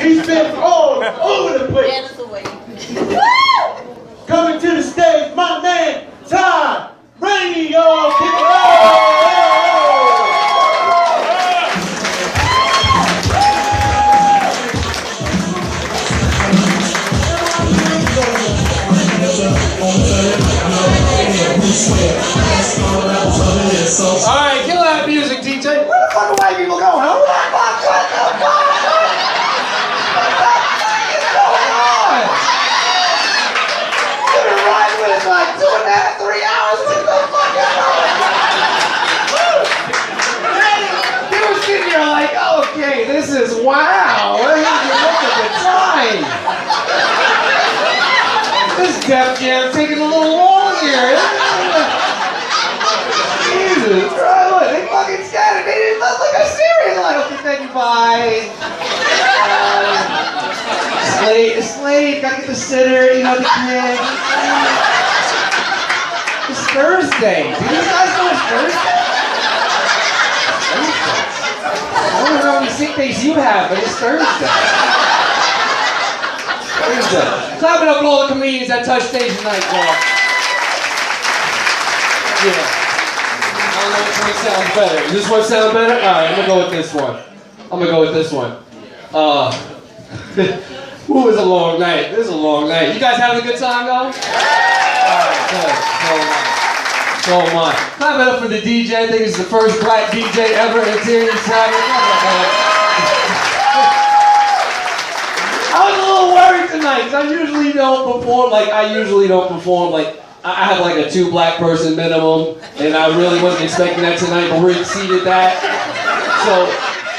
He's been all over the place. Slade, gotta get the sitter, you know, the kid. It's Thursday. Do you guys know it's Thursday? I don't know how many sick days you have, but it's Thursday. Thursday. Clap it up for all the comedians that touch stage tonight, y'all. Yeah. I don't know which one sounds better. Does this one sound better? Alright, I'm gonna go with this one. I'm gonna go with this one. Uh, Ooh, it was a long night. This is a long night. You guys having a good time though? Alright, good. So I. So I. Clap it up for the DJ. I think it's the first black DJ ever in Tierney's Tavern. I was a little worried tonight because I usually don't perform like I usually don't perform like I have like a two black person minimum, and I really wasn't expecting that tonight, but we exceeded that. So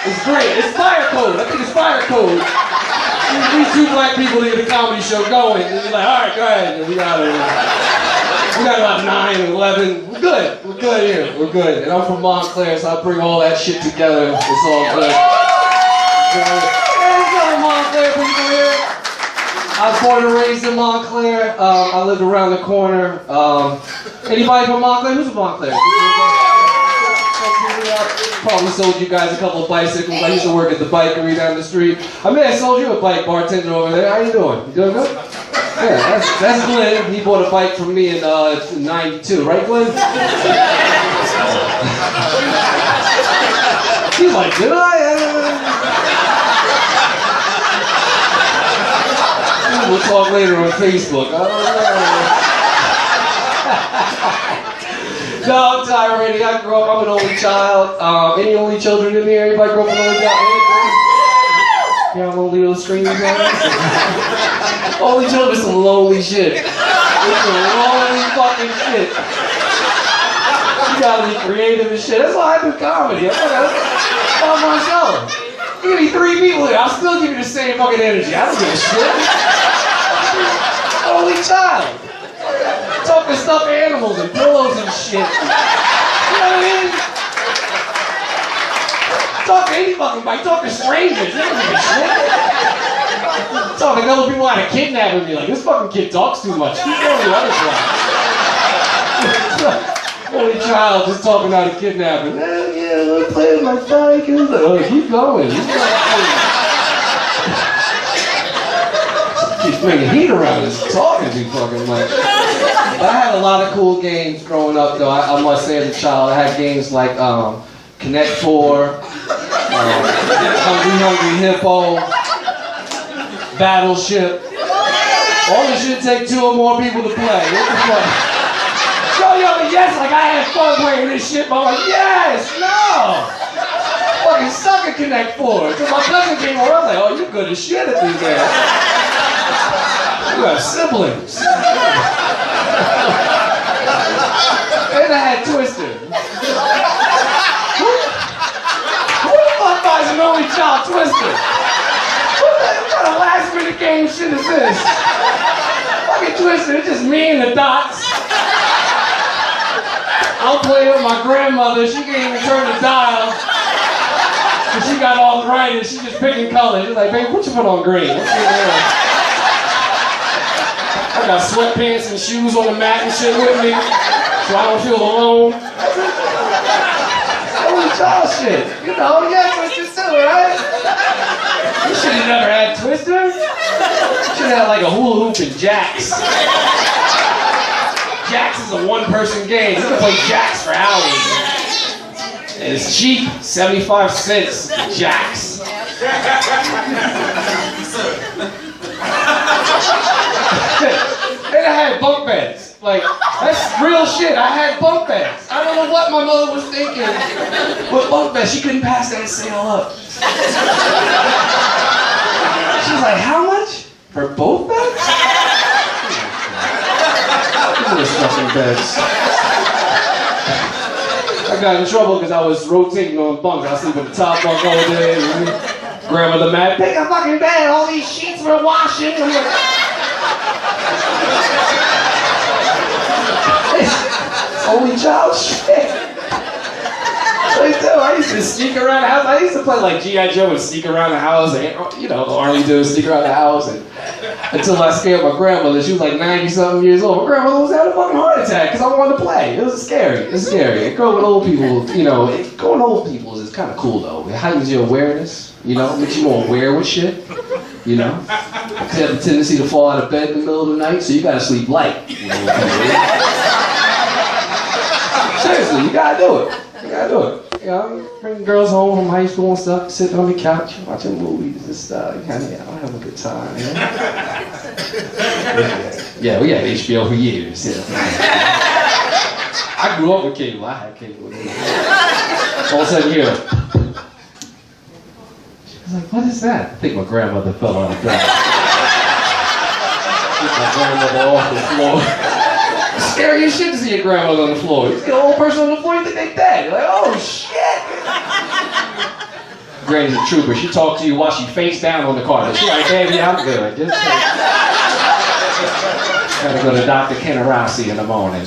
it's great. It's fire code. I think it's fire code. These- These two black people get the comedy show going, and you're like, all right, go ahead. And we got it. We got about nine and eleven. We're good. We're good here. We're good. And I'm from Montclair, so I bring all that shit together. It's all good. Montclair people here? I was born and raised in Montclair. Um, I lived around the corner. Um, anybody from Montclair? Who's from Montclair? Probably sold you guys a couple of bicycles. I used to work at the bikery down the street. I mean, I sold you a bike, bartender over there. How you doing? You doing good? Yeah, that's, that's Glenn. He bought a bike from me in uh, 92, right, Glenn? He's like, did I? We'll talk later on Facebook. I don't know. no, I'm tired already. I grew up, I'm an only child. Um, any only children in here? Anybody grew up an only child? Yeah, I'm only little screaming guys. only children is some lonely shit. It's some lonely fucking shit. You gotta be creative and shit. That's why I do comedy. I'm by myself. You give me three people here, I'll still give you the same fucking energy. I don't give a shit. Only child. Talking stuffed animals and pillows and shit. You know what I mean? Talk to any fucking body. Talk to strangers. They don't give a shit. Talking to other people how to kidnap me. Like, this fucking kid talks too much. Keep going the other side. Only child just talking how to kidnap him. Eh, yeah, I'm playing my bike. He's oh, keep going. Keep going. Keeps bringing heat around us. Talking too fucking much. But I had a lot of cool games growing up, though. I, I must say, as a child, I had games like um, Connect Four, um, Hungry Hippo, Battleship. All this shit take two or more people to play. What the fuck? Yo, yo, yes, like I had fun playing this shit, but I'm like, yes, no. Fucking suck at Connect Four. So my cousin came over, I was like, oh, you're good as shit at these games. You have siblings. And I had Twister. Who, who the fuck buys an only child Twister? What, kind of last minute game shit is this? Fucking Twister, it's just me and the dots. I'm playing with my grandmother. She can't even turn the dial. And she got arthritis. She's just picking colors. She's like, babe, what you put on green? I got sweatpants and shoes on the mat and shit with me, so I don't feel alone. Holy child shit. You know, yeah, Twister too, right? You Should have never had twisters. You should have had like a hula hoop and jacks. Jacks is a one-person game. You can play jacks for hours. And it's cheap, 75 cents. Jacks. and I bunk beds. Like, that's real shit. I had bunk beds. I don't know what my mother was thinking. With bunk beds, she couldn't pass that sale up. She was like, how much? For both beds? These stuffing beds. I got in trouble because I was rotating on bunks. I was sleeping the top bunk all day. Grandmother mad, pick a fucking bed, all these sheets were washing. Only child shit. I used to sneak around the house. I used to play like G.I. Joe and sneak around the house. And, you know, army do, sneak around the house. And, until I scared my grandmother. She was like 90 something years old. My grandmother was having a fucking heart attack because I wanted to play. It was scary. It's scary. And growing old people, you know, it, growing old people is kind of cool though. It heightens your awareness, you know, makes you more aware with shit, you know. You have a tendency to fall out of bed in the middle of the night, so you gotta sleep light. Seriously, you gotta do it. You gotta do it. You know, bring girls home from high school and stuff, sitting on the couch, watching movies and uh, stuff. You kind of, yeah, I'm having a good time. You know? yeah, we had HBO for years. Yeah. I grew up with cable. I had cable. All of a sudden, here. She was like, "What is that?" I think my grandmother fell on the ground. My grandmother off the floor. Scary as shit to see your grandmother on the floor. You see an old person on the floor, you think they dead. You're like, oh shit. Granny's a trooper. She talked to you while she face down on the car. She's like, baby, I'm good. Just gotta go to Dr. Ken Rossi in the morning.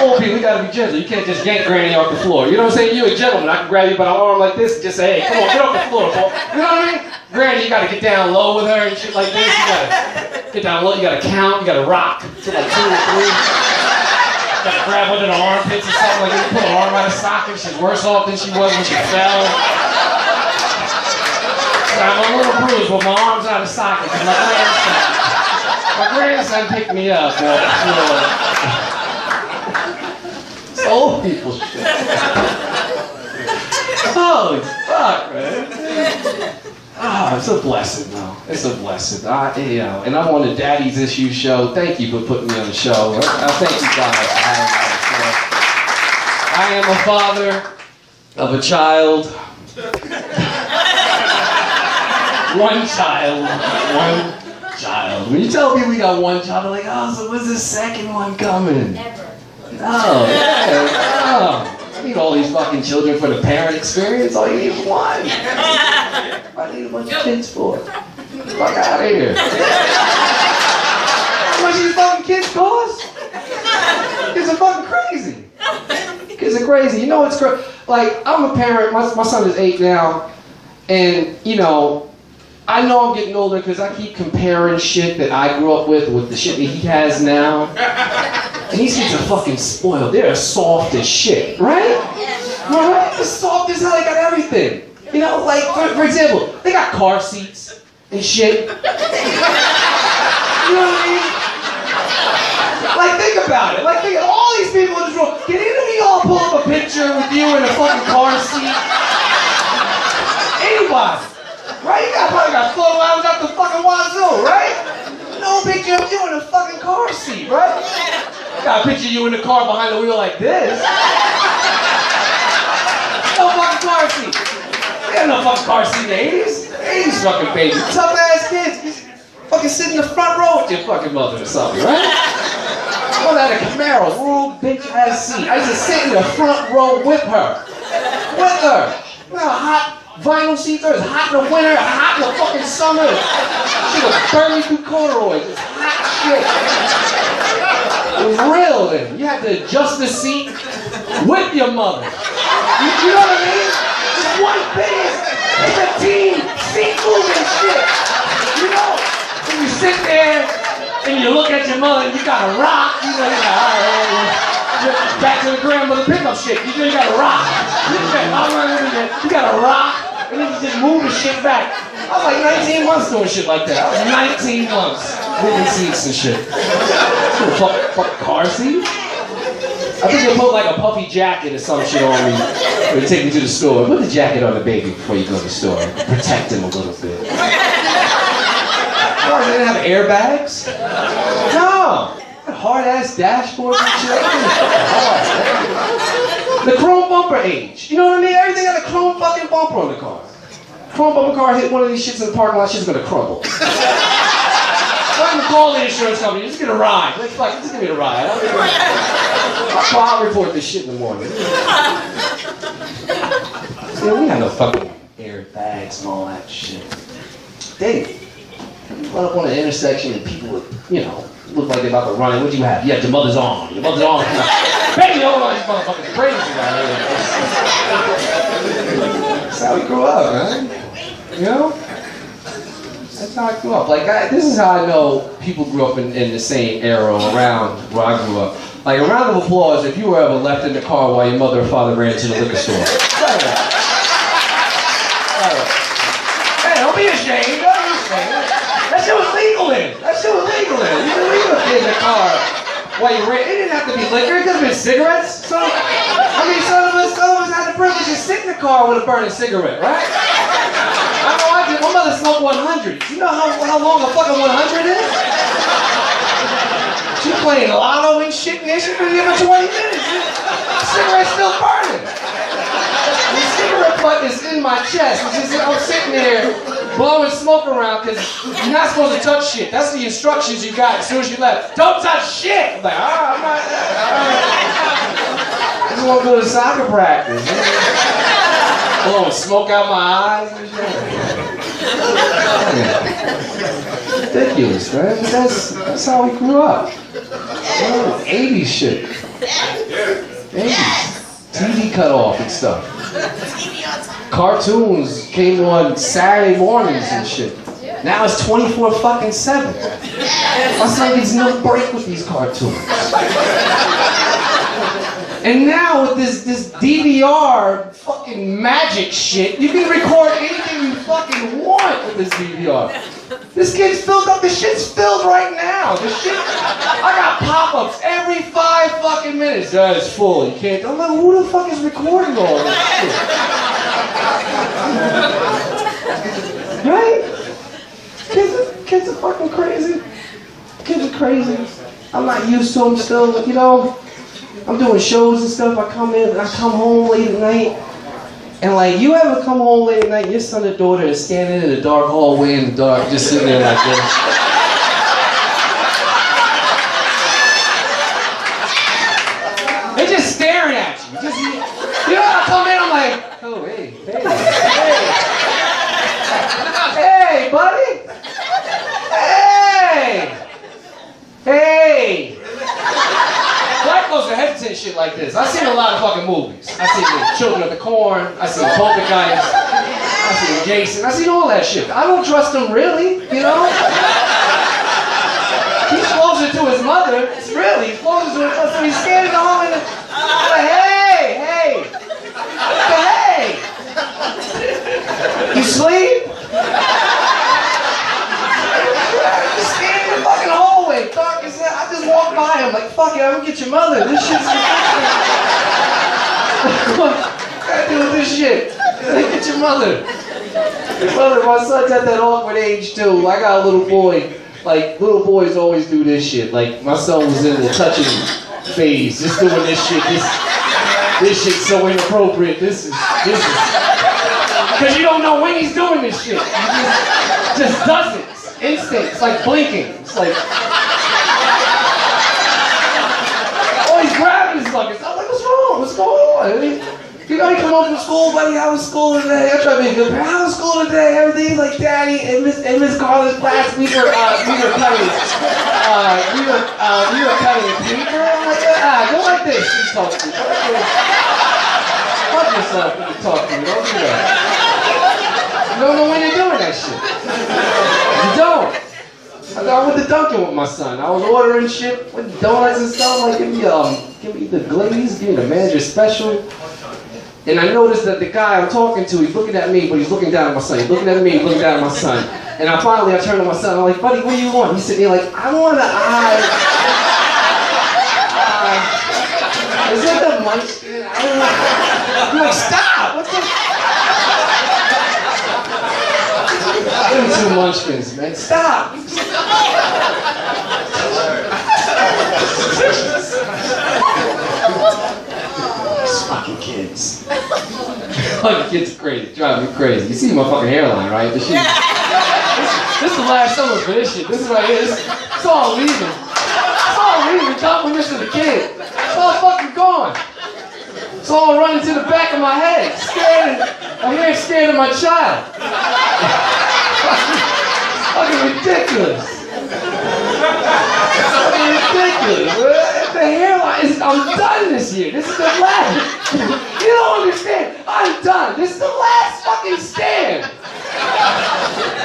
Old people, you gotta be gentle. You can't just yank Granny off the floor. You know what I'm saying? You're a gentleman. I can grab you by the arm like this and just say, hey, come on, get off the floor. You know what I mean? Granny, you gotta get down low with her and shit like this. You gotta get down low. You gotta count. You gotta rock to like two or three. You gotta grab of the armpits or something like that. Pull her arm out of socket. She's worse off than she was when she fell. I'm a little bruised, but my arm's out of socket my grandson, my grandson picked me up. It's old people shit. Holy fuck, man. Ah, it's a blessing, though. It's a blessing. I, you know, and I'm on the Daddy's Issue show. Thank you for putting me on the show. I thank you guys me. I am a father of a child. one child. One child. When you tell people you got one child, they're like, oh, so when's the second one coming? Never. No, yeah, no. You need all these fucking children for the parent experience. All you need is one. I need a bunch of kids for? Fuck out of here. How much these fucking kids cost? Kids are fucking crazy. Kids are crazy. You know what's crazy? Like, I'm a parent. My, my son is eight now. And, you know, I know I'm getting older because I keep comparing shit that I grew up with with the shit that he has now. And these kids are fucking spoiled. They're soft as shit, right? Right? They're soft as hell. They got everything. You know, like, for, for example, they got car seats and shit. You know what I mean? Like, think about it. Like, think all these people in this room. Can any of you all pull up a picture with you in a fucking car seat? Anybody. Right? You got probably got photo albums out the fucking wazoo, right? No picture of you in a fucking car seat, right? Got a picture of you in the car behind the wheel like this. No fucking car seat. We no fucking car seat in the 80s. 80s fucking baby. Tough ass kids. Fucking sit in the front row with your fucking mother or something, right? I had a Camaro, real bitch ass seat. I used to sit in the front row with her. With her. Know how hot vinyl seats are? Hot in the winter, hot in the fucking summer. She was burning through corduroys. It's hot shit. Real then. You had to adjust the seat with your mother. You, you know what I mean? It's one thing. It's a team seat moving shit. You know? When you sit there and you look at your mother and you got to rock, you know, you're like, all right, back to the grandmother pickup shit. You know you got to rock. You got to And niggas just moving shit back. I was like 19 months doing shit like that. I was 19 months moving seats and shit. Fuck, fuck car seat. I think they put like a puffy jacket or some shit on me. They take me to the store. Put the jacket on the baby before you go to the store. Protect him a little bit. Cars didn't have airbags. No. Hard ass dashboard and shit. Hard. The chrome bumper age. You know what I mean? Everything had a chrome fucking bumper on the car. Chrome bumper car hit one of these shits in the parking lot, shit's gonna crumble. I'm gonna call the insurance company, just get a ride. Like, fuck, just give me a ride. I'll, give I'll, I'll report this shit in the morning. See, we had no fucking airbags and all that shit. They run up on an intersection and people would, you know, look like they're about to run. What'd you have? You had your mother's arm. Your mother's arm. Baby, hold on, these motherfuckers crazy out here. That's how we grew up, man. You know? That's how I grew up. Like, I, this is how I know people grew up in, in the same era around where I grew up. Like, a round of applause if you were ever left in the car while your mother or father ran to the liquor store. Right. Right. Hey, don't be ashamed. Don't be ashamed. That shit was legal then. That shit was legal then. You could leave a kid in the car while you ran. It didn't have to be liquor. It could have been cigarettes. So, I mean, some of us, some of us had the privilege to sit in the car with a burning cigarette, right? I know I did. My mother smoked 100. You know how, how long a fucking 100 is? She playing lotto and shit, and she been here for 20 minutes. Cigarette's still burning. The cigarette butt is in my chest. I'm sitting there blowing smoke around because you're not supposed to touch shit. That's the instructions you got as soon as you left. Don't touch shit! I'm like, ah, I'm not. I just want to go to soccer practice. Blowing smoke out my eyes and shit. Ridiculous, man. But that's, that's how we grew up. Oh, 80s shit. 80s. TV cut off and stuff. Cartoons came on Saturday mornings and shit. Now it's 24 fucking 7. My son gets no break with these cartoons. And now with this this DVR fucking magic shit, you can record anything you fucking want with this DVR. This kid's filled up. The shit's filled right now. The shit. I got pop-ups every five fucking minutes. That is full. You can't. I'm like, who the fuck is recording all this shit? Right? Kids, kids are fucking crazy. Kids are crazy. I'm not used to them still. You know, I'm doing shows and stuff. I come in, and I come home late at night. And like, you ever come home late at night, your son or daughter is standing in the dark hallway in the dark, just sitting there like this. They're just staring at you. Just, you know, I come in, I'm like, oh, hey, hey, hey. Hey, buddy. Hey. Hey. Black folks are hesitant shit like this. I've seen a lot of fucking movies. I've seen the Children of the Corn. I've seen Poltergeist. I've seen Jason. I've seen all that shit. I don't trust him really, you know? He's closer to his mother. Really he's closer to his mother. So he's standing at home and I'm like, hey, hey, hey. You sleep? Just stand in the fucking hallway, dark as hell. I just walk by him like, fuck it, I'm gonna get your mother. This shit's I do with this shit? Like, get your mother. Your mother, my son's at that awkward age too. I got a little boy. Like little boys always do this shit. Like my son was in the touching phase, just doing this shit. This this shit's so inappropriate. This is this is because you don't know when he's doing this shit. He just, just does it. It's instinct. It's like blinking. It's like oh, he's grabbing his buckets. I'm like, what's wrong? What's? I you know, he come home from school, buddy. How was school today? I try to be good. How was school today? Everything's like, Daddy and Miss and Miss Carla's class. We were uh, we were cutting uh, we were uh, we were cutting paper. I'm like, ah, go like this. She's talking. Fuck yourself when you talk to me. Don't do that. You don't know when you're doing that shit. You don't. I I went to Dunkin' with my son. I was ordering shit with donuts and stuff. Like, give me um, give me the glaze, give me the manager special. And I noticed that the guy I'm talking to, he's looking at me, but he's looking down at my son. He's looking at me, he's looking down at my son. And I finally, I turned to my son, I'm like, buddy, what do you want? He's sitting there like, I want an eye. Uh, is it the munchkin? I'm like, stop! What the? Me two munchkins, man. Stop! Kids. Oh, fucking kids are crazy. Drive me crazy. You see my fucking hairline, right? This, shit, this, this is the last summer for this shit. This is right here. This, it's all leaving. It's all leaving. Compliments to the kid. It's all fucking gone. It's all running to the back of my head. Scared. I'm here scared of my child. fucking ridiculous. fucking ridiculous. The hairline is, I'm done this year. This is the last. You don't understand. I'm done. This is the last fucking stand.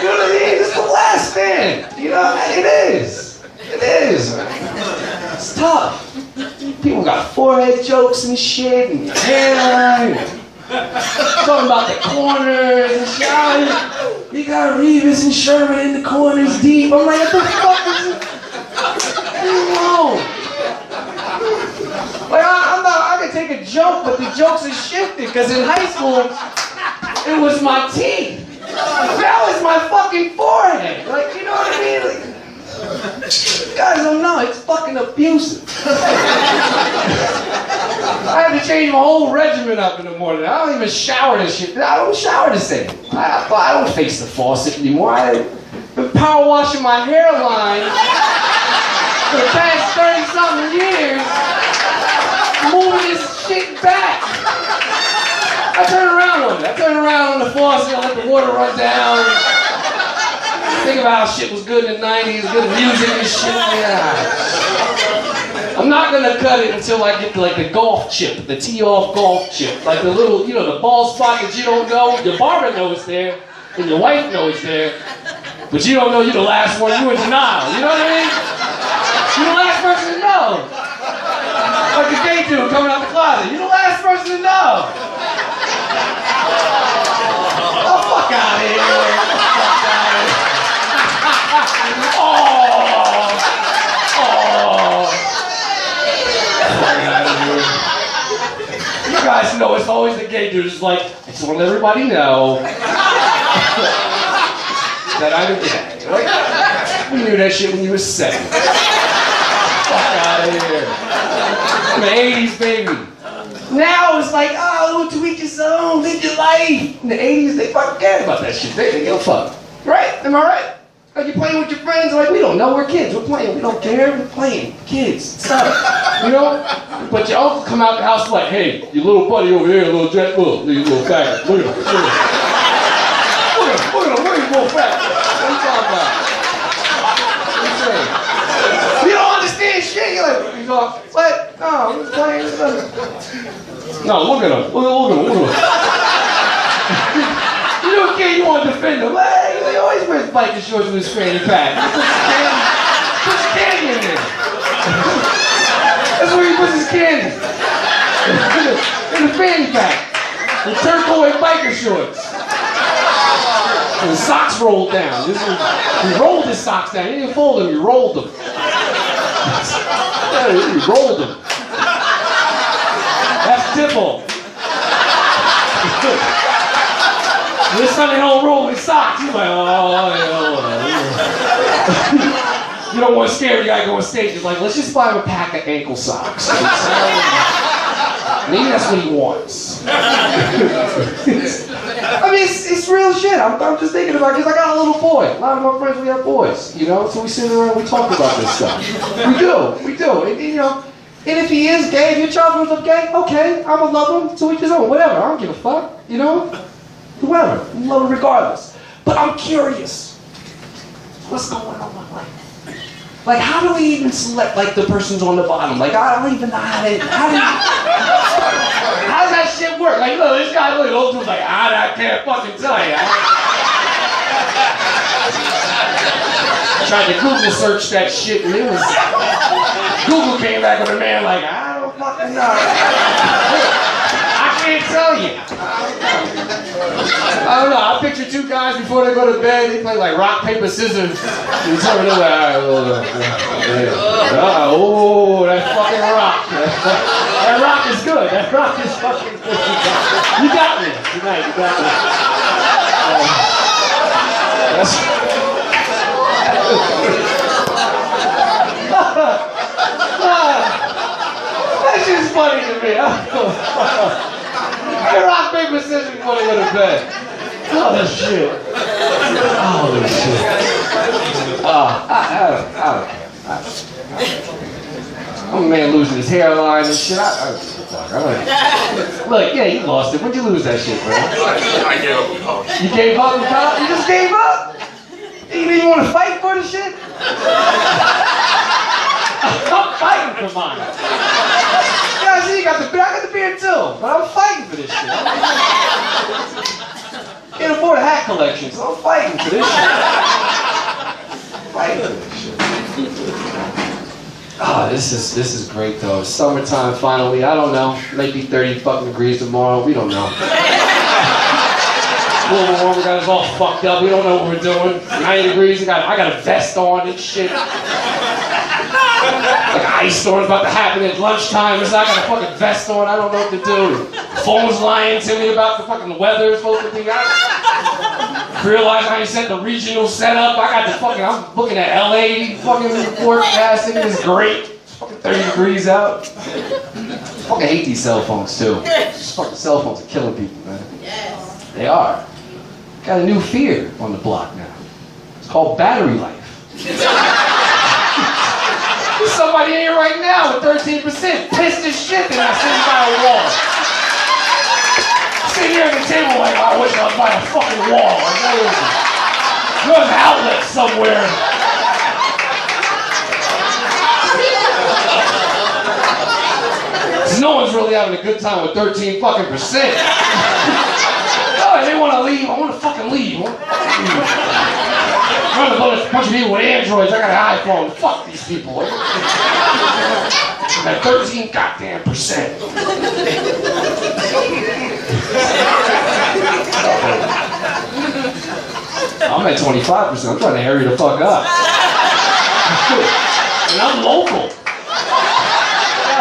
You know what I mean? This is the last stand. You know, what I mean? it is. It is. It's tough. People got forehead jokes and shit and hairline. Talking about the corners and shit. You got Revis and Sherman in the corners deep. I'm like, what the fuck is me alone. Like I, I'm not, I can take a joke, but the jokes are shifted because in high school it was my teeth. Now it's my fucking forehead. Like you know what I mean? Like, guys don't know, it's fucking abusive. I had to change my whole regimen up in the morning. I don't even shower this shit. I don't shower this thing. I, I don't face the faucet anymore. I've been power washing my hairline for the past 30 something years, this shit back. I turn around one day. I turn around on the faucet, I let the water run down. Think about how shit was good in the 90s, good music and shit. Yeah. I'm not gonna cut it until I get to like the golf chip, the tee off golf chip. Like the little, you know, the ball spot that you don't know. Your barber knows there, and your wife knows there. But you don't know you're the last one, you in denial. You know what I mean? You're the last person to know. Like the gay dude coming out the closet. You're the last person to know. Oh, fuck out of here. Oh. You guys know it's always the gay dude. Like, I just want to everybody know that I'm gay. Like, we knew that shit when you were seven. Fuck out of here. An 80s baby. Now it's like, oh, to each his own, live your life. In the 80s, they fucking cared about that shit. They didn't give a fuck. Right? Am I right? Like you're playing with your friends, like we don't know, we're kids, we're playing, we don't care, we're playing, kids, stuff, you know? But your uncle come out the house like, hey, your little buddy over here, little jet, look, you little faggot, look at him, look at him. Look at him, look at him, look at him, little fat. What are you talking about? What you saying? You don't shit, you're like, what? No, I'm just playing, no, look at him, look, look at him, look at him. You don't care, you want to defend him. Hey, he always wears biker shorts with his fanny pack. He puts candy, his candy in there. That's where he puts his candy. in the fanny pack. The turquoise biker shorts. And the socks rolled down. Is, he rolled his socks down. He didn't fold them, he rolled them. Yeah, he rolled them. That's Dipple. This Sunday don't roll with socks. He's like, oh, yeah. you don't want to scare the guy going stage. He's like, let's just buy him a pack of ankle socks. Maybe that's what he wants. I mean, it's, it's real shit. I'm, I'm just thinking about it because I got a little boy. A lot of my friends, we have boys, you know? So we sit around and we talk about this stuff. We do, we do. And, you know, and if he is gay, if your child grows up gay, okay, I'm gonna love him to each his own. Whatever, I don't give a fuck, you know? Whoever, love him regardless. But I'm curious. What's going on in my life? Like, how do we even select, like, the person's on the bottom? Like, I don't even know how to, how do how does that shit work? Like, look, this guy, look, old dude's like, ah, I, I can't fucking tell you. I tried to Google search that shit, and it was, Google came back with a man like, I don't fucking know. I can't tell you. I don't know. I picture two guys before they go to bed. They play like rock paper scissors. Tell me they're like, oh, that fucking rock. That rock is good. That rock is fucking good. You got me tonight. You got me. Uh, that's just funny to me. Hey, rock, paper, scissors before they go to bed. Oh, this shit. Oh, this shit. Oh, I, I, don't, I don't care. I I'm a man losing his hairline and shit. I, I, fuck, I like, look, yeah, you lost it. When'd you lose that shit, bro? I gave up on. You gave up in college? You just gave up? You didn't even want to fight for the shit? I'm fighting for mine. See, you got the. I got the beard too, but I'm fighting for this shit. Can't afford a hat collection, so I'm fighting for this shit. fighting for this shit. Ah, this is this is great though. Summertime finally. I don't know. Maybe 30 fucking degrees tomorrow. We don't know. Global warming got us all fucked up. We don't know what we're doing. 90 degrees. I got I got a vest on and shit. Like ice storm's about to happen at lunchtime. It's I got a fucking vest on. I don't know what to do. Phone's lying to me about the fucking weather it's supposed to be. I realize I ain't set the regional setup. I got the fucking. I'm looking at LA fucking forecasting. It's great. It's fucking 30 degrees out. I fucking hate these cell phones too. These fucking cell phones are killing people, man. Yes. They are. Got a new fear on the block now. It's called battery life. There's somebody in here right now with 13%, pissed as shit that I'm sitting by a wall. Sitting here at the table like, I wish I was by a fucking wall. Like, what is it? There's an outlet somewhere. No one's really having a good time with 13 fucking percent. Oh, they want to leave. I want to fucking leave. I'm vote a bunch of people with Androids. I got an iPhone. Fuck these people. At 13 goddamn percent. I'm at 25 percent. I'm trying to hurry the fuck up. and I'm local.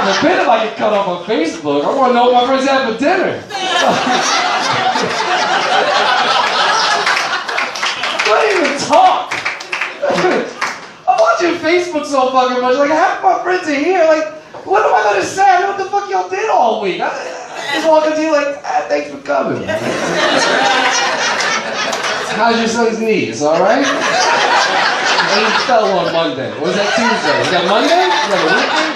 God forbid if I get cut off on Facebook. I want to know what my friends had for dinner. Don't even talk. I'm watching Facebook so fucking much. Like half my friends are here. Like, what am I gonna say? I know what the fuck y'all did all week. I, I just walk up to you like, ah, thanks for coming. How's your son's knee? It's all right. And he fell on Monday. What was that Tuesday? Was that Monday? Was that a weekend?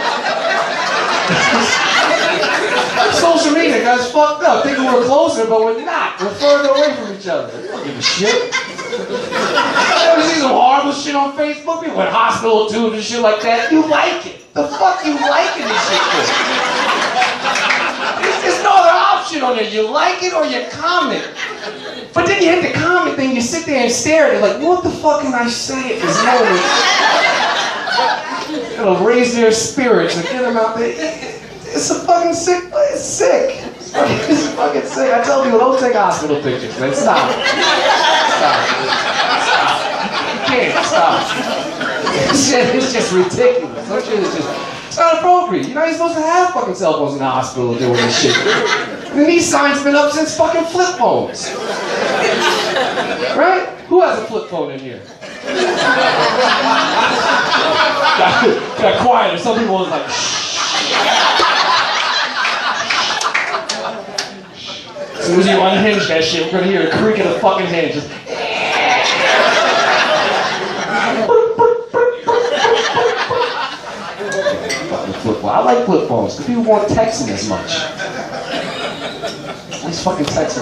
Social media guys fucked up. Thinking we're closer, but we're not. We're further away from each other. We don't give a shit. You ever see some horrible shit on Facebook? People in hospital tubes and shit like that. You like it. The fuck you liking this shit for? There's, no other option on there. You like it or you comment. But then you hit the comment thing, you sit there and stare at it like, what the fuck can I say at this moment? It'll raise their spirits and get them out there. It- it- It's a fucking sick, it's sick. It's fucking, fucking sick. I tell people, don't take hospital pictures, man. Stop. Stop. Stop. You can't stop. This shit is just ridiculous. Some shit is just, it's not appropriate. You're not even supposed to have fucking cell phones in the hospital doing this shit. And these signs been up since fucking flip phones. Right? Who has a flip phone in here? got, got quiet. Some people was like, shh. Soon as you unhinge that shit, we're gonna hear a creak of the fucking hinge. Just. I like flip phones because people won't texting as much. These fucking text.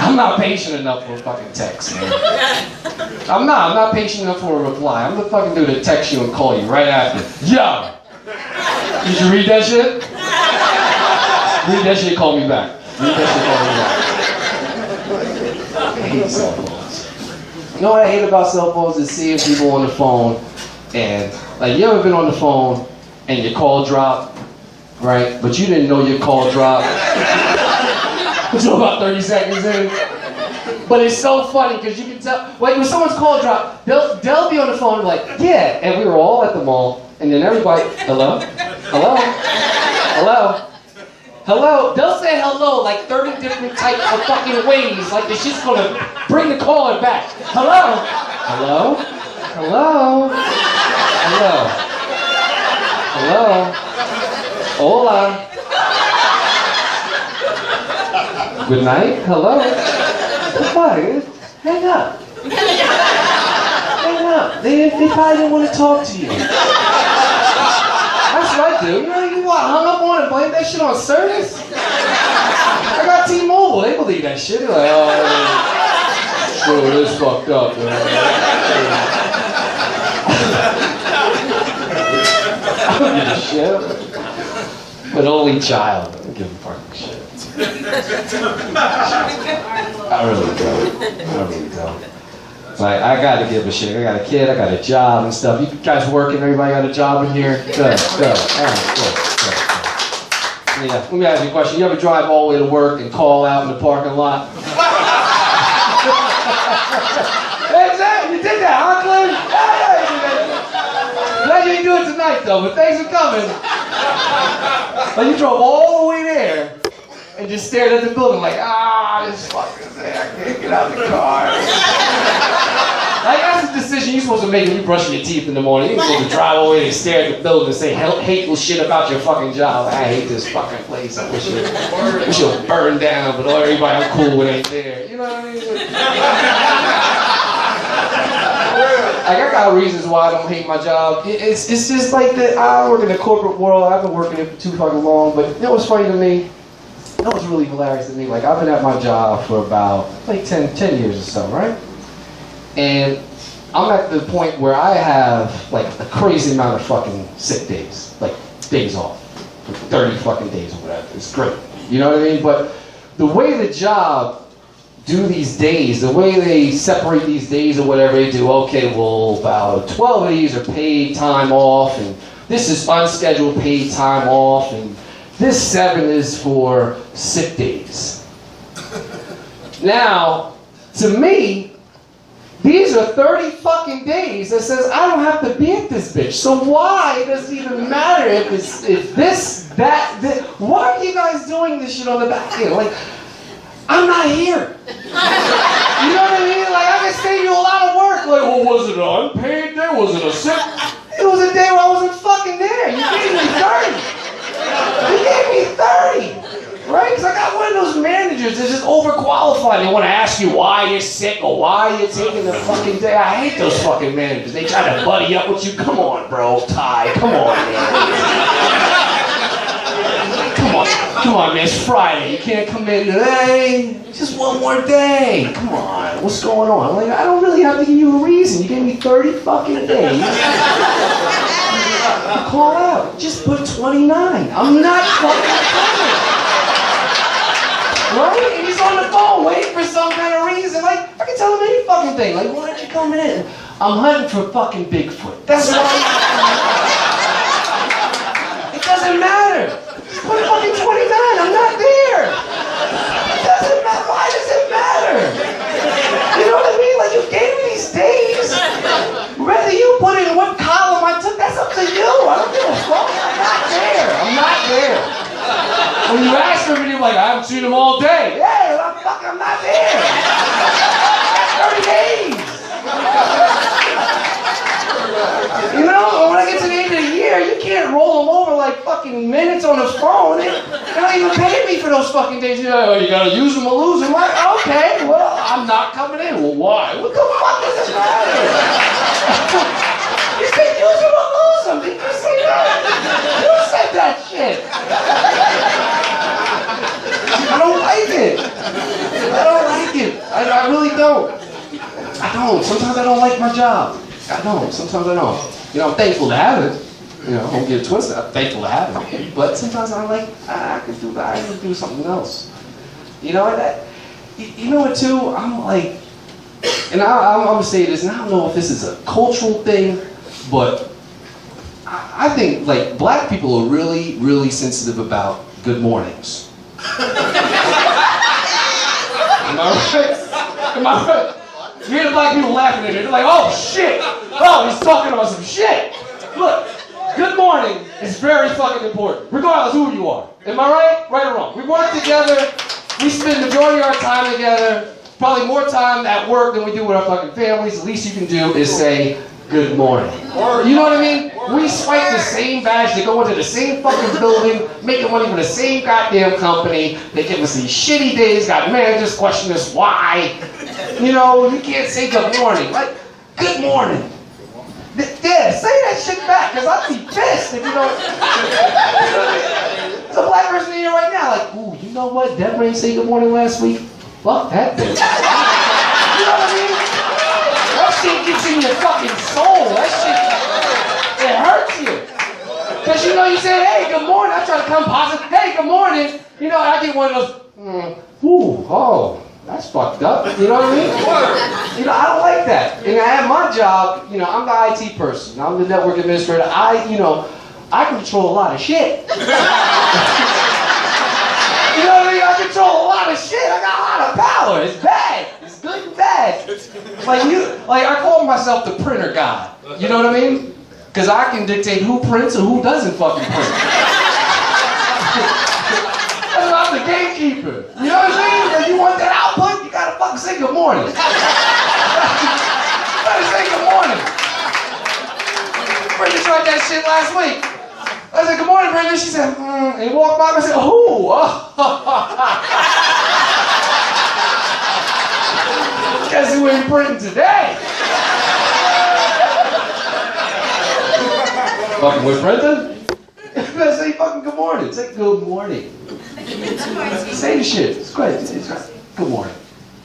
I'm not patient enough for a fucking text, man. I'm not. I'm not patient enough for a reply. I'm the fucking dude that text you and call you right after. Yo! Did you read that shit? Read that shit call me back. Shit and call. I hate cell phones. You know what I hate about cell phones is seeing people on the phone and like you ever been on the phone and your call dropped right? But you didn't know your call dropped until about 30 seconds in. But it's so funny because you can tell, like when someone's call drop, they'll, they'll be on the phone like, yeah, and we were all at the mall, and then everybody, hello? Hello? Hello? Hello? They'll say hello like 30 different types of fucking ways, like the shit's gonna bring the caller back. Hello? Hello? Hello? Hello? Hello? Hola. Good night. Hello. Goodbye. Hang up. Hang up. They, they probably didn't want to talk to you. That's what I do. You want hung up on and blame that shit on service? I got T-Mobile. They believe that shit. They're like, oh, sure, it is fucked up. I give shit. But only child. I give a fucking shit. I really don't. I really don't. Like, I gotta give a shit. I got a kid, I got a job and stuff. You guys working? Everybody got a job in here? Good, good. All right, good. Yeah, let me ask you a question. You ever drive all the way to work and call out in the parking lot? exactly, you did that, huh, Glenn? Glad you didn't do it tonight, though, but thanks for coming. Like, you drove all the way there and just stared at the building like, ah, this fucking thing, I can't get out of the car. Like, that's a decision you're supposed to make when you're brushing your teeth in the morning. You're supposed to drive all the way and stare at the building and say hateful shit about your fucking job. I hate this fucking place. I wish it, wish it would burn down, but everybody I'm cool with ain't there. You know what I mean? Like I got reasons why I don't hate my job. It's it's just like that. I work in the corporate world. I've been working it for too fucking long. But you know what's funny to me? That was really hilarious to me. Like I've been at my job for about like 10, 10 years or so, right? And I'm at the point where I have like a crazy amount of fucking sick days, like days off, for 30 fucking days or whatever. It's great. You know what I mean? But the way the job do these days, the way they separate these days or whatever they do, okay, well, about 12 of these are paid time off, and this is unscheduled paid time off, and this seven is for sick days. Now, to me, these are 30 fucking days that says I don't have to be at this bitch. So why does it even matter if it's if this, that, this? Why are you guys doing this shit on the back end? Like, I'm not here. You know what I mean? Like I can save you a lot of work. Like, well, was it an unpaid day? Was it a sick? It was a day where I wasn't fucking there. You gave me 30. You gave me 30. Right? Because I got one of those managers that's just overqualified. They want to ask you why you're sick or why you're taking the fucking day. I hate those fucking managers. They try to buddy up with you. Come on, bro. Ty. Come on, man. Come on, come on, man. It's Friday. You can't come in today. Just one more day. Come on. What's going on? I'm like, I don't really have to give you a reason. You gave me 30 fucking days. Call out. Just put 29. I'm not fucking coming. Right? And he's on the phone waiting for some kind of reason. Like, I can tell him any fucking thing. Like, why aren't you coming in? I'm hunting for fucking Bigfoot. That's why. It doesn't matter. Put fucking 29. I'm not there. It doesn't matter. Why does it matter? You know what I mean? Like, you gave me these days. Whether you put in what column I took, that's up to you. I don't give a fuck. I'm not there. I'm not there. When you ask for me, you're like, I haven't seen him all day. Yeah, I'm fucking, I'm not there. That's 30 days. You know, when I get to the end of the year, you can't roll them over like fucking minutes on the phone. They, they don't even pay me for those fucking days. You know, oh, you gotta use them or lose them. Like, okay, well, I'm not coming in. Well, why? What the fuck does it matter? you said use them Did you say that? You said that shit. I don't like it. I don't like it. I, I really don't. I don't. Sometimes I don't like my job. I don't. Sometimes I don't. You know, I'm thankful to have it. You know, don't get it twisted. I'm thankful to have it. But sometimes I'm like, ah, I could do that. I could do something else. You know, that, you, know what, too? I'm like, and I, I'm, I'm gonna say this, and I don't know if this is a cultural thing, but I, think like black people are really, really sensitive about good mornings. Am I right? Am I right? You hear the black people laughing at it. They're like, oh shit! Oh, he's talking about some shit! Look, good morning is very fucking important, regardless who you are. Am I right? Right or wrong? We work together, we spend the majority of our time together, probably more time at work than we do with our fucking families. The least you can do is say, good morning. You know what I mean? We swipe the same badge, they go into the same fucking building, making money for the same goddamn company. They give us these shitty days, got managers question us why. You know, you can't say good morning. Like, good morning. Yeah, say that shit back, because I'd be pissed if you don't. There's a black person in here right now, like, ooh, you know what? Deborah ain't say good morning last week. Fuck that bitch. you know what I mean? Shit gets in your fucking soul. That shit, it hurts you. Because you know, you say, hey, good morning. I try to come positive. Hey, good morning. You know, I get one of those, mm, ooh, oh, that's fucked up. You know what I mean? You know, I don't like that. And I have my job, you know, I'm the IT person. I'm the network administrator. I, you know, I control a lot of shit. you know what I mean? I control a lot of shit. I got a lot of power. It's bad. Good and bad. Like you, like I call myself the printer guy. You know what I mean? Because I can dictate who prints and who doesn't fucking print. I'm the gatekeeper. You know what I'm saying? If you want that output, you gotta fucking say good morning. you gotta say good morning. Brenda tried that shit last week. I said, good morning, Brenda. She said, mm, and walked by and I said, who? Guess who ain't printing today? fucking with Brenda? You say fucking good morning. Say good morning. Say the shit. It's great. It's great. Good morning.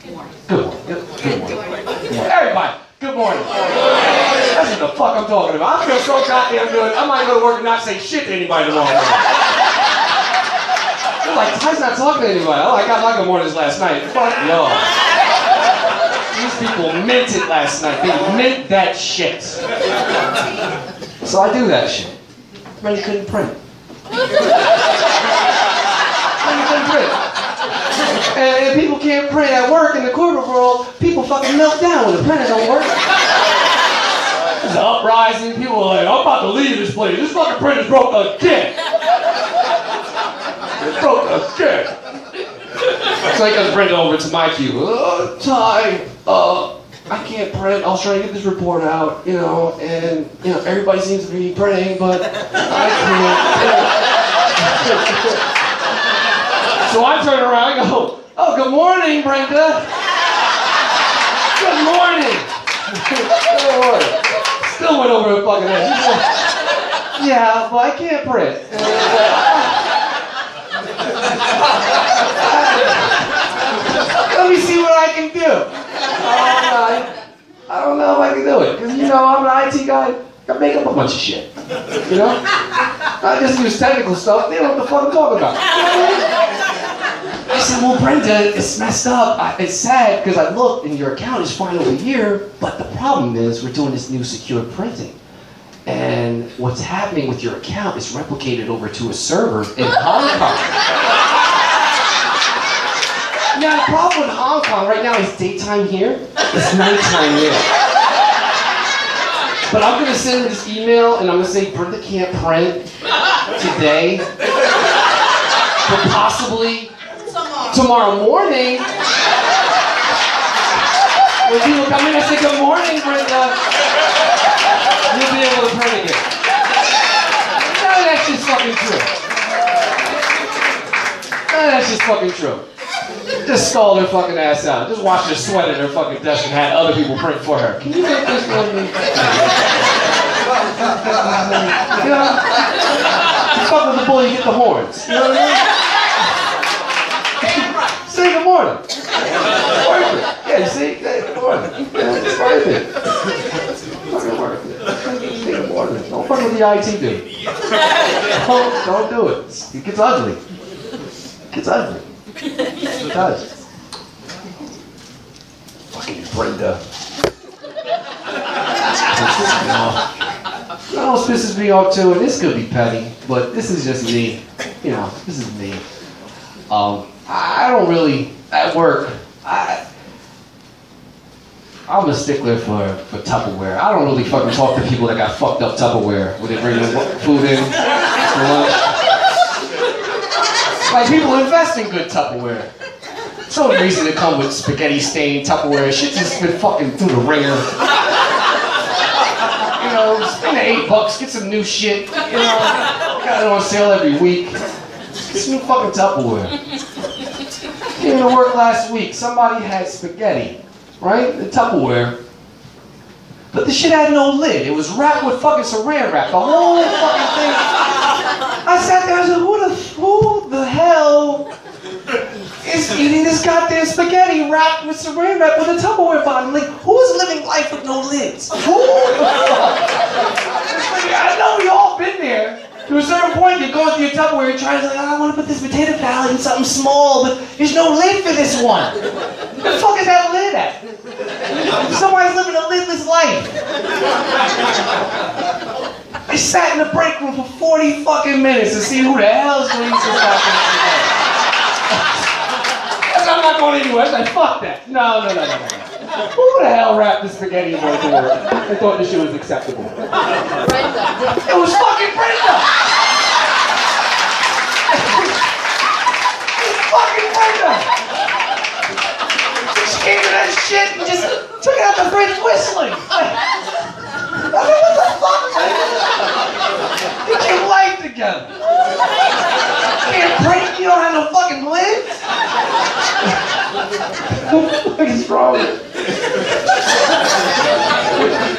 Good morning. Good morning. Good morning. Everybody, good morning. That's what the fuck I'm talking about. I feel so goddamn good. I might go to work and not say shit to anybody tomorrow morning. They're like, Ty's not talking to anybody. Oh, I got my good mornings last night. Fuck y'all. These people meant it last night. They meant that shit. So I do that shit. Brenda couldn't print. Brenda couldn't print. And people can't print at work in the corporate world, people fucking melt down when the printer don't work. There's an uprising. People are like, I'm about to leave this place. This fucking printer's broke again. It broke again. So he goes Brenda over to my cube. Oh, Ty, uh, I can't print. I was trying to get this report out, you know, and you know everybody seems to be printing, but I can't. so I turn around and go, "Oh, good morning, Brenda. Good morning." Still went over the fucking head. Yeah, but I can't print. And I was like, Let me see what I can do. I I don't know if I can do it. Because, you know, I'm an IT guy. I make up a bunch of shit. You know? I just use technical stuff. They don't know what the fuck I'm talking about. I said, well, Brenda, it's messed up. I, it's sad because I looked and your account is fine over here, but the problem is we're doing this new secure printing. And what's happening with your account is replicated over to a server in Hong Kong. Now, the problem with Hong Kong right now is daytime here, it's nighttime there. But I'm gonna send this email and I'm gonna say Brenda can't print today, but possibly tomorrow morning. When people come in and say good morning, Brenda, you'll be able to print again. No, that's just fucking true. No, that's just fucking true. Just stall her fucking ass out. Just watch her sweat at her fucking desk and have other people print for her. Can you make this for me? You know? Fuck with the bull, you get the horns. You know what I mean? Say good morning. Worth it. Yeah, you see? Hey, good morning. Yeah, it's worth it. Fucking worth it. Say good morning. Don't fuck with the IT dude. Don't, don't do it. It gets ugly. It gets ugly. It does. Fucking Brenda. That almost pisses me off too, and this could be petty, but this is just me. You know, this is me. Um, I don't really at work. I I'm a stickler for, for Tupperware. I don't really fucking talk to people that got fucked up Tupperware when they bring food in for lunch. Like people invest in good Tupperware. It's no reason to come with spaghetti stained Tupperware. Shit just been fucking through the ringer. You know, spend the eight bucks, get some new shit. You know, got it on sale every week. Get some new fucking Tupperware. Came to work last week. Somebody had spaghetti, right? The Tupperware. But the shit had no lid. It was wrapped with fucking saran wrap. The whole fucking thing. I sat there and said, who the, who the hell is eating this goddamn spaghetti wrapped with saran wrap with a Tupperware bottom? Like, who's living life with no lids? Who? I know we all been there. To a certain point, you're going through your Tupperware, you're trying to like, I want to put this potato salad in something small, but there's no lid for this one. Where the fuck is that lid at? Somebody's living a lidless life. I sat in the break room for 40 fucking minutes to see who the hell's going to this goddamn I'm not going anywhere. I was like, fuck that. No, no, no, no, no. Who the hell wrapped the spaghetti in work? I thought this shit was acceptable. It was fucking Brenda! it was fucking Brenda! She came to that shit and just took it out the fridge whistling. I mean, what the fuck? Get your life together. Can't break, you don't have no fucking lids? what is wrong with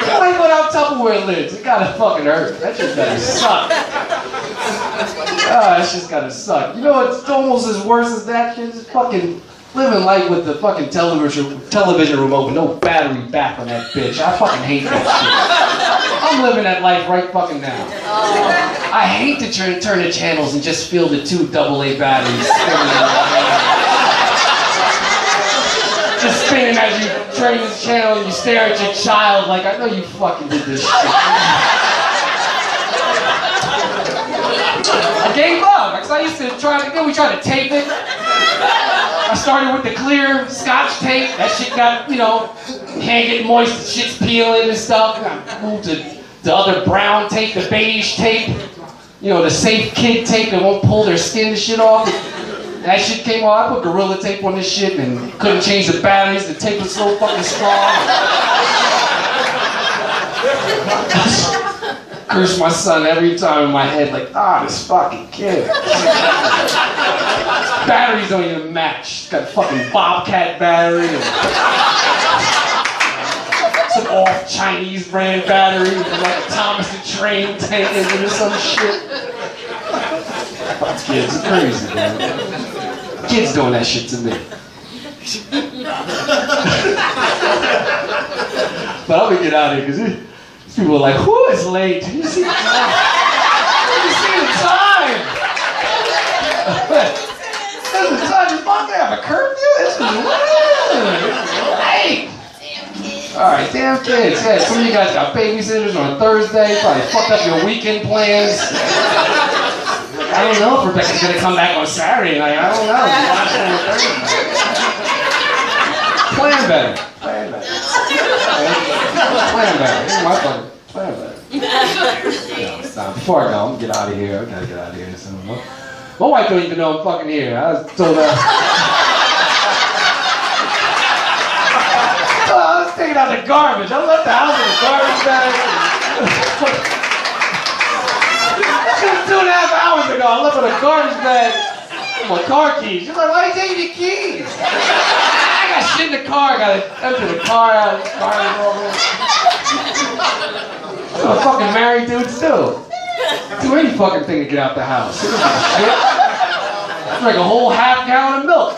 Why without Tupperware lids? It gotta fucking hurt. That just gotta suck. Ah, that just gotta suck. You know what's almost as worse as that shit? Just fucking living life with the fucking television television remote with no battery back on that bitch. I fucking hate that shit. I'm living that life right fucking now. I hate to turn turn the channels and just feel the two AA batteries spinning. Just spinning as you turn the channel and you stare at your child like I know you fucking did this shit. I gave up because I used to try to then we tried to tape it. I started with the clear scotch tape. That shit got, you know, get moist, shit's peeling and stuff. I moved to the other brown tape, the beige tape. You know, the safe kid tape that won't pull their skin and shit off. That shit came off. I put Gorilla Tape on this shit and couldn't change the batteries. The tape was so fucking strong. Curse my son every time in my head, like, ah, this fucking kid. Batteries don't even match. It's got a fucking Bobcat battery some off Chinese brand battery with like a Thomas the Train tank engine or some shit. Kids are crazy, man. Kids doing that shit to me. but I'm gonna get out of here because these people are like, who is late? Did you see the time? Did you see the time? There's the time. Does mom have a curfew? This is late. Alright, damn kids. Yeah, some of you guys got babysitters on Thursday, probably fucked up your weekend plans. I don't know if Rebecca's gonna come back on Saturday night. I don't know. Plan better. Plan better. Plan better. This is my plan better. Yeah, stop. Before I go, get out of here. I gotta get out of here. My, wife don't even know I'm fucking here. I was told her. Oh, I was taking out the garbage. I left the house with a garbage bag. Two and a half hours ago, I left with a garbage bag my car keys. She's like, why are you taking your keys? I got shit in the car. I gotta empty the car out. The car. That's what fucking married dude do. Do any fucking thing to get out the house. Don't a. A whole half gallon of milk.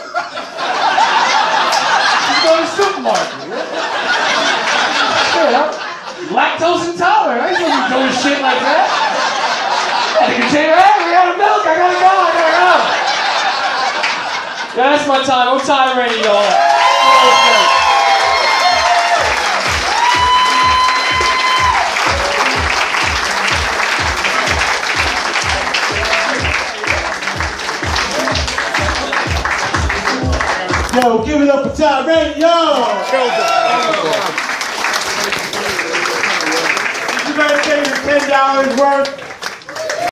Just go to the supermarket. Yeah. Lactose intolerant. I ain't to be doing shit like that. Had a container. Hey, we out of milk. I gotta go. I gotta go. Yeah, that's my time. I'm Ty Raney, y'all. Yo, give it up for Ty Raney, yo! Oh, you better pay your $10 worth?